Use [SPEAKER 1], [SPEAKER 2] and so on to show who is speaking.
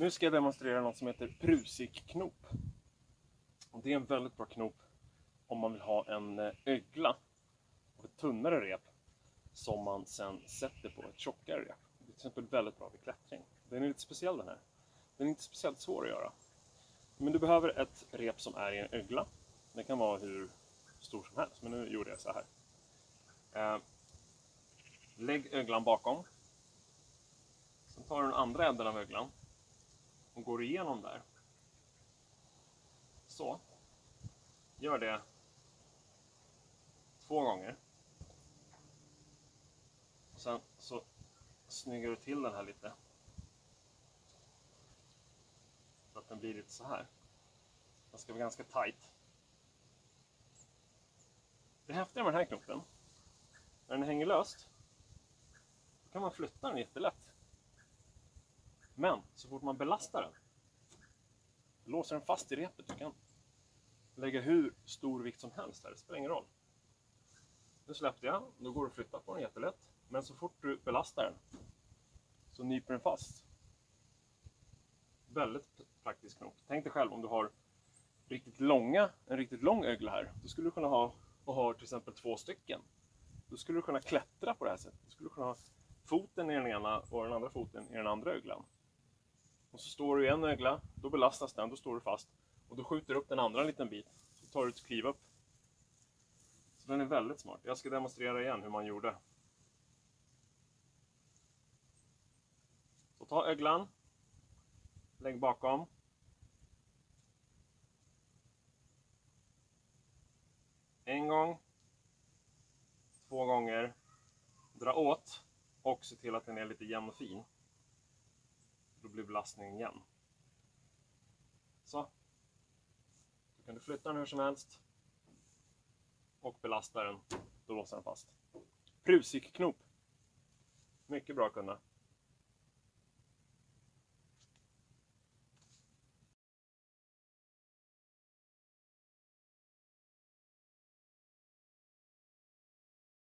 [SPEAKER 1] Nu ska jag demonstrera något som heter prusikknop. Knop. Det är en väldigt bra knop om man vill ha en eh, ögla och ett tunnare rep som man sen sätter på ett tjockare rep. Det är till exempel väldigt bra vid klättring. Den är lite speciell den här. Den är inte speciellt svår att göra. Men du behöver ett rep som är i en ögla. Det kan vara hur stor som helst, men nu gjorde jag så här. Eh, lägg öglan bakom. Sen tar du den andra änden av öglan och går igenom där. Så. Gör det två gånger. Och sen så snyggar du till den här lite. Så att den blir lite så här. Den ska vara ganska tight. Det häftiga med den här knoppen, när den hänger löst, då kan man flytta den jättelätt. Men så fort man belastar den, låser den fast i repet. Du kan lägga hur stor vikt som helst här, det spelar ingen roll. Nu släppte jag, då går det att flytta på den jättelätt. Men så fort du belastar den så nyper den fast. Väldigt praktisk knop. Tänk dig själv om du har riktigt långa, en riktigt lång ögla här. Då skulle du kunna ha, och har till exempel två stycken. Då skulle du kunna klättra på det här sättet. Du skulle kunna ha foten i den ena och den andra foten i den andra öglan. Och så står du i en ögla, då belastas den, då står du fast. Och då skjuter du upp den andra en liten bit. Så tar du ett kliv upp. Så den är väldigt smart. Jag ska demonstrera igen hur man gjorde. Så ta öglan. Lägg bakom. En gång. Två gånger. Dra åt. Och se till att den är lite jämn och fin. Då blir belastningen jämn. Så. Då kan du flytta den hur som helst. Och belasta den. Då låser den fast. Prusikknop. Mycket bra kunna.